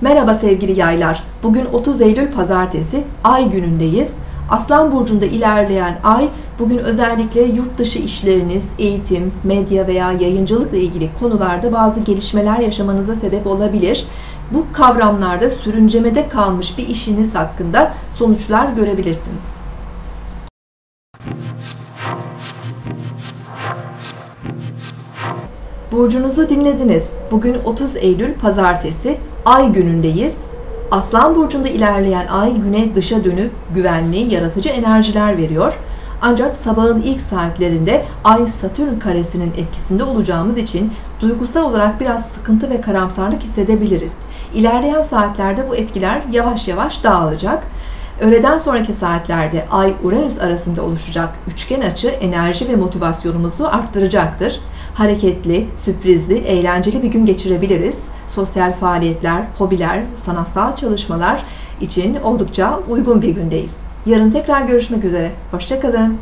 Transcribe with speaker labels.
Speaker 1: Merhaba sevgili yaylar. Bugün 30 Eylül Pazartesi, Ay günündeyiz. Aslan burcunda ilerleyen Ay, bugün özellikle yurt dışı işleriniz, eğitim, medya veya yayıncılıkla ilgili konularda bazı gelişmeler yaşamanıza sebep olabilir. Bu kavramlarda sürüncemede kalmış bir işiniz hakkında sonuçlar görebilirsiniz. Burcunuzu dinlediniz. Bugün 30 Eylül Pazartesi, Ay günündeyiz. Aslan burcunda ilerleyen Ay güne dışa dönük, güvenli, yaratıcı enerjiler veriyor. Ancak sabahın ilk saatlerinde Ay Satürn karesinin etkisinde olacağımız için duygusal olarak biraz sıkıntı ve karamsarlık hissedebiliriz. İlerleyen saatlerde bu etkiler yavaş yavaş dağılacak. Öğleden sonraki saatlerde Ay-Uranüs arasında oluşacak üçgen açı enerji ve motivasyonumuzu arttıracaktır. Hareketli, sürprizli, eğlenceli bir gün geçirebiliriz. Sosyal faaliyetler, hobiler, sanatsal çalışmalar için oldukça uygun bir gündeyiz. Yarın tekrar görüşmek üzere. Hoşçakalın.